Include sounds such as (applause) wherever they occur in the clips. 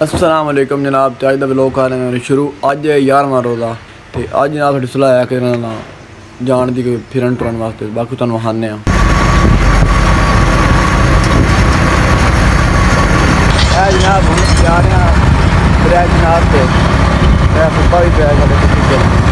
असलम जनाब, ते अज ब्लॉग आ रहे हैं शुरू। अज है यारवा रोज़ा तो अज जनाब थोड़ी सलाह है कि ना जान की फिर टुरन वास्ते। बाकी तुम वहाने जनाब जा रहे हैं जनाब से पापा भी पे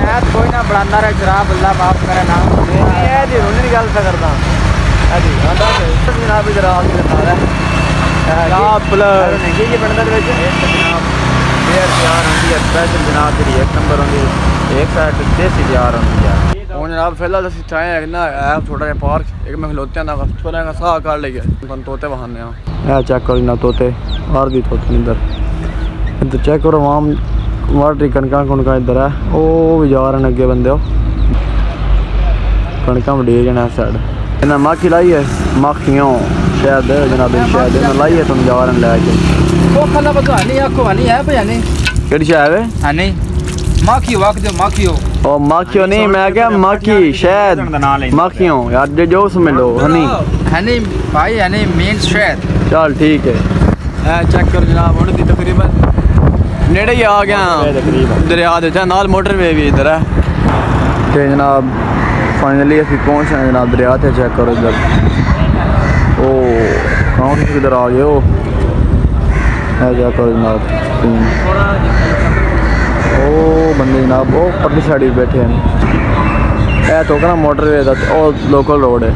शराब कोई ना मीडिया बोलो शराब अल्लाह माफ़ करे नाम ये दी रोने की गल करदा हाँ जी आंदा जनाब इधर आ के बता है जनाब फ़िलहाल छोटा पार्क एक मैं खलोते ना छोटा कर लेके तोते बहाने चेक करो ना तोते और भी तोते इधर। इधर चेक करो वाम वाटरी कनक कनक इधर है वो भी जा रहे हैं अगे बंदे कनक बड़ी जाने साइड ना माखी लाई है माखियों शायद जनाब शायद ना लाई है तुम जवारन ले आके वो खाला बतो हनी आको हनी है पे हनी केड़ी शायद है हनी माखी वाक जो माखियो ओ माखियो नहीं मैं क्या माखी शायद माखियों यार जो जो उसमें लो हनी हनी भाई हनी मींस शायद चल ठीक है चेक करो जनाब उन दी तकरीबन नेड़े ही आ गया दरिया दे नाल मोटरवे भी इधर है जनाब फाइनली अभी पहुँच गए जनाब दरिया थे चेक करो इधर ओ कौन काउंट इधर आ गए हो चेक करो जनाब ओ बंदे जनाब वो परली साइड भी बैठे हैं ऐ तो कहना मोटर वे लोकल रोड है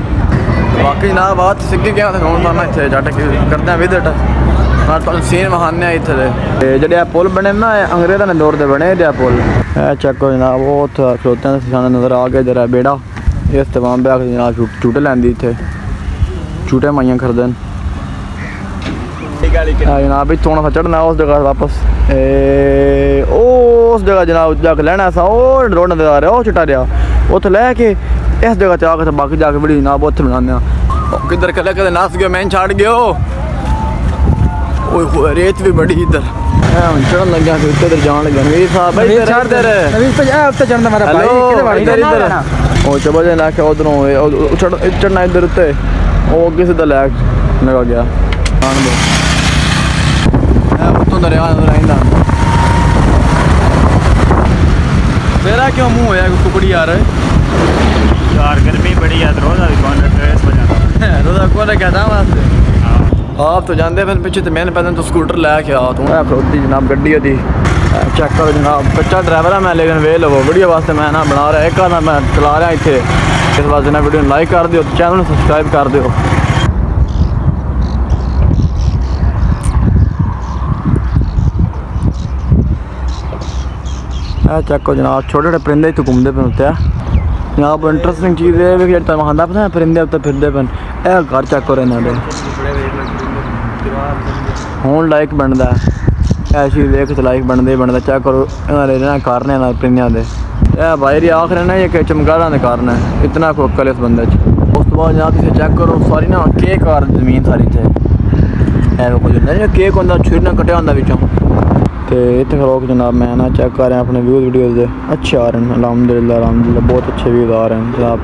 बाकी जनाब बात सीखी क्या था कौन पाना इतने जाट करते हैं विज़िट सीन महाने इतने जे पुल बने ना अंग्रेजा ने दौर दे बने पुल चेक करो जनाब वो खड़ोते नज़र आ गए जरा बेड़ा ਕਰਦੇ ਆ ਵਿਜ਼ਿਟ ਨਾਲ ਤੁਹਾਨੂੰ ਸੀਨ ਵਹਾਨੇ ਆ ਇੱਥੇ ਦੇ ਤੇ ਜਿਹੜੇ ਆ ਪੁਲ ਬਣੇ ਨਾ ਇਹ ਅੰਗਰੇਜ਼ਾਂ ਦੇ ਦੌਰ ਦੇ ਬਣੇ ਇਹ ਪੁਲ ਇਹ ਚੈੱਕ ਕਰੋ ਜਨਾਬ ਉਹ ਉੱਥੇ ਖਲੋਤਿਆਂ ਦੇ ਸਿਆਣਾ ਨਜ਼ਰ ਆ ਗਿਆ ਜਰਾ ਬੇੜਾ ਇਸ ਤੇ ਵਾਂ ਬਿਆਖ ਜਨਾਬ ਝੂ- ਝੂਟੇ ਲੈਂਦੀ ਇੱਥੇ ਝੂਟੇ ਮਾਈਆਂ ਖਰਦਨ ਆ ਜਨਾਬ ਇੱਥੋਂ ਹੁਣ ਚੜਨਾ ਉਸ ਜਗ੍ਹਾ ਵਾਪਸ ਏ ਉਹ ਉਸ ਜਗ੍ਹਾ ਜਨਾਬ ਜਾ ਕੇ ਲੈਣਾ ਸਾ ਉਹ ਰੋਡ ਨਜ਼ਰ ਆ ਰਿਹਾ ਉਹ ਚਟਾ ਰਿਹਾ ਉੱਥੇ ਲੈ ਕੇ ਇਸ ਜਗ੍ਹਾ ਤੇ ਆ ਕੇ ਤੇ ਬਾਕੀ ਜਾ ਕੇ ਬੜੀ ਜਨਾਬ ਉੱਥੇ ਬਣਾਉਂਦੇ ਆ ਉਹ ਕਿੱਧਰ ਕਦੇ ਕਦੇ ਨਸ ਗਿਆ ਮੈਂ ਛੱਡ ਗਿਓ रेत भी बड़ी इधर। चढ़न लग गया इधर जान लग गया चढ़ना इधर सीधा लगा गया। क्यों मुँह होया कुकड़ी आ रहा है यार गर्मी बड़ी है रोजा भी कौन ड्रेस बजाना (laughs) रोजा कौन कहता वास्ते? आप तो जानते फिर पिछे तो मैंने पहले तो स्कूटर लैके आ तू मैं खड़ोती जनाब गड्डी ओदी चेक करो जनाब कच्चा ड्राइवर है मैं लेकिन वे लवो वीडियो वास्ते मैं ना बना रहा एक ना मैं चला रहा इतने इस वास्ते ना वीडियो लाइक कर दो चैनल सब्सक्राइब कर दो चेक करो जनाब छोटे छोटे परिंदे इतने घूमते पे होते हैं जनाब इंटरेस्टिंग चीज़ है कि पता है परिंदे उत्ते फिरते पे घर चेक करो इन्होंने ਹੁਣ ਲਾਈਕ ਬਣਦਾ ਇਹ ਚੀਜ਼ ਵੇਖ ਤੇ ਲਾਈਕ ਬਣਦੇ ਹੀ ਬਣਦਾ ਚੈੱਕ ਕਰੋ ਇਹਨਾਂ ਦੇ ਨਾ ਕਾਰਨ ਹੈ ਨਾਲ ਪਰਿੰਦਿਆਂ ਦੇ ਇਹ ਬਾਹਰੀ ਆਖਰ ਹੈ ਨਾ ਇਹ ਕਿ ਚਮਕਾਰਾਂ ਦੇ ਕਾਰਨ ਹੈ ਇਤਨਾ ਕੋ ਅਕਲ ਇਸ ਬੰਦੇ 'ਚ ਉਸ ਤੋਂ ਬਾਅਦ ਜਨਾਬ ਤੁਸੀਂ ਚੈੱਕ ਕਰੋ ਸਾਰੀ ਨਾ ਕੇ ਕਾਰ ਜ਼ਮੀਨ ਸਾਰੀ ਤੇ ਐਵੇਂ ਕੁਝ ਹੁੰਦਾ ਜਿਹੜਾ ਕੇਕ ਹੁੰਦਾ ਛੁਰੀ ਨਾਲ ਕਟਿਆ ਹੁੰਦਾ ਵਿੱਚੋਂ ਤੇ ਇੱਥੇ ਖਲੋ ਕੇ ਜਨਾਬ ਮੈਂ ਨਾ ਚੈੱਕ ਕਰ ਰਿਹਾ ਆਪਣੇ ਵਿਊ ਵੀਡੀਓਜ਼ ਦੇ ਅੱਛੇ ਆ ਰਹੇ ਨੇ ਅਲਹਮਦੁਲਿਲਾ ਅਲਹਮਦੁਲਿਲਾ ਬਹੁਤ ਅੱਛੇ ਵਿਊਜ਼ ਆ ਰਹੇ ਨੇ ਜਨਾਬ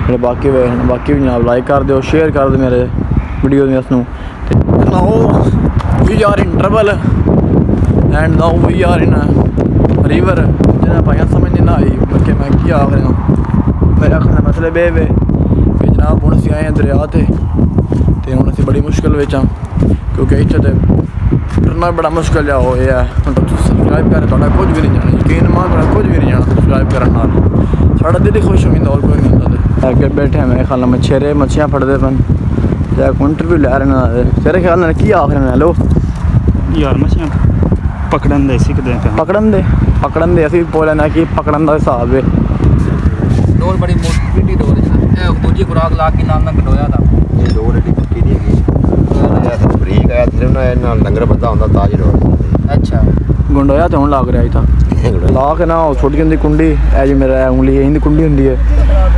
ਜਿਹੜੇ ਬਾਕੀ ਵੇ ਹਨ ਬਾਕੀ ਵੀ ਜਨਾਬ ਲਾਈਕ ਕਰ ਦਿਓ ਸ਼ੇਅਰ ਕਰ ਦਿਓ ਮੇਰੇ ਵੀਡੀਓਜ਼ ਨੂੰ now we are in trouble. And now we are in a river. जना भाई समझ नहीं आई बल्कि मैं क्या आ रहा हूँ मेरा खाना मसले बे वे कि जनाब हूँ असी आए हैं दरिया से तो हूँ असी बड़ी मुश्किल बच्चा क्योंकि इतने तो टरना बड़ा मुश्किल जहा हो है हूँ तुम सबसक्राइब कर थोड़ा कुछ भी नहीं जाना यकीन मान थोड़ा कुछ भी नहीं जाना सबसक्राइब करने साढ़ा दिल ही खुश हो जाता और कोई नहीं होता अगर बैठे हैं मेरे ख्याल में छेरे मच्छियाँ फटते पन ਨਾਲ ਮਛੇਰੇ ਮੱਛੀਆਂ ਫੜਦੇ ਪਨ ਜਾਂ ਕੋਈ ਇੰਟਰਵਿਊ ਲੈ ਰਹੇ ਨੇ ਤੇਰੇ ਖਿਆਲ ਨਾਲ ਕੀ ਆਖ ਰਹੇ ਨੇ ਹੈਲੋ यार मछलियाँ पकड़न दे सीख देते हैं ਪਕੜਨ ਦੇ ਪਕੜਨ ਦੇ ਅਸੀਂ ਬੋਲੇ ਨਾ ਕਿ ਪਕੜਨ ਦਾ ਹਿਸਾਬ ਹੈ ਡੋਰ ਬੜੀ ਮੋਟੀ ਮਿੱਟੀ ਡੋਰ ਹੈ ਇਹ ਦੂਜੀ ਖੁਰਾਕ ਲਾ ਕੇ ਨਾਲ ਨਾਲ ਕਟੋਇਆ ਦਾ ਇਹ ਲੋੜ ਏਡੀ ਪੱਕੀ ਦੀ ਹੈਗੀ ਇਹ ਬਰੀਕ ਆਇਆ ਸਿਰਫ ਨਾ ਇਹ ਨਾਲ ਡੰਗਰ ਬੱਧਾ ਹੁੰਦਾ ਤਾਂ ਜੀ ਲੋੜ ਅੱਛਾ ਗੰਡੋਇਆ ਤੇ ਹੁਣ ਲੱਗ ਰਿਹਾ ਇਹ ਤਾਂ ਲਾ ਕੇ ਨਾ ਉਹ ਛੋਟੀ ਹੁੰਦੀ ਕੁੰਡੀ ਐ ਜੀ ਮੇਰਾ ਇਹ ਉਂਗਲੀ ਇਹਦੀ ਕੁੰਡੀ ਹੁੰਦੀ ਹੈ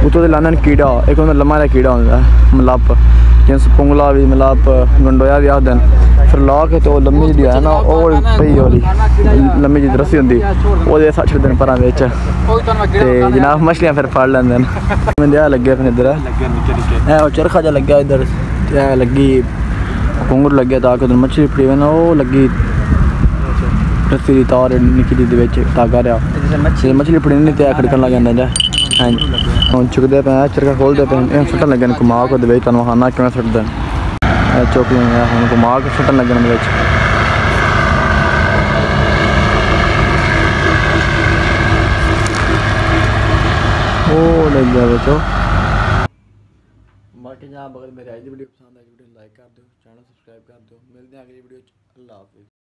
ਉਤੋਂ ਦੇ ਲਾਣਾ ਕੀੜਾ ਇੱਕ ਹੁੰਦਾ ਲੰਮਾ ਜਿਹਾ ਕੀੜਾ ਹੁੰਦਾ ਮਲੱਪ ਜਿਸ ਪੁੰਗਲਾ ਵੀ ਮਲੱਪ ਗੰਡੋਇਆ ਵੀ ਆਖਦੇ ਨੇ ਫਿਰ ਲਾ ਕੇ ਤੇ ਉਹ ਲੰਮੀ ਜਿਹੜੀ ਹੈ ਨਾ ਉਹ ਪਈ ਵਾਲੀ ਲੰਮੀ ਜਿਹੀ ਰੱਸੀ ਹੁੰਦੀ ਉਹਦੇ ਸੱਚ ਦਿਨ ਪਰਾਂ ਵਿੱਚ ਤੇ ਜਨਾਬ ਮਛਲੀਆਂ ਫਿਰ ਫੜ ਲੈਂਦੇ ਨੇ ਮੈਨੂੰ ਆ ਲੱਗੇ ਫਿਰ ਇੱਧਰ ਲੱਗੇ ਨਿੱਕੇ ਨਿੱਕੇ ਇਹ ਉਹ ਚਰਖਾ ਜਿਹਾ ਲੱਗਿਆ ਇੱਧਰ ਤੇ ਇਹ ਲੱਗੀ ਕੁੰਗਰ ਲੱਗਿਆ ਤਾਂ ਕਿ ਉਧਰ ਮੱਛੀ ਫੜੀ ਹੋਈ ਨਾ ਉਹ ਲੱਗੀ ਰੱਸੀ ਦੀ ਤਾਰ ਨਿੱਕੀ ਜਿਹੀ ਦੇ ਵਿੱਚ ਧਾਗਾ ਰਿਹਾ ਜਿਵੇਂ ਮੱਛੀ ਜੇ ਮੱਛਲੀ ਫੜੀ ਨਹੀਂ ਤੇ हम चुकते पे चरखा खोलते पे इन सुटन लगे घुमा के बिच तुम खाना किमें चुप हैं चुक हम घुमा के लगे बिच बाकी जहाँ अगर मेरे आज वीडियो पसंद आई वीडियो लाइक कर दो चैनल सब्सक्राइब कर दो मिलते हैं अगली वीडियो अल्लाह हाफिज़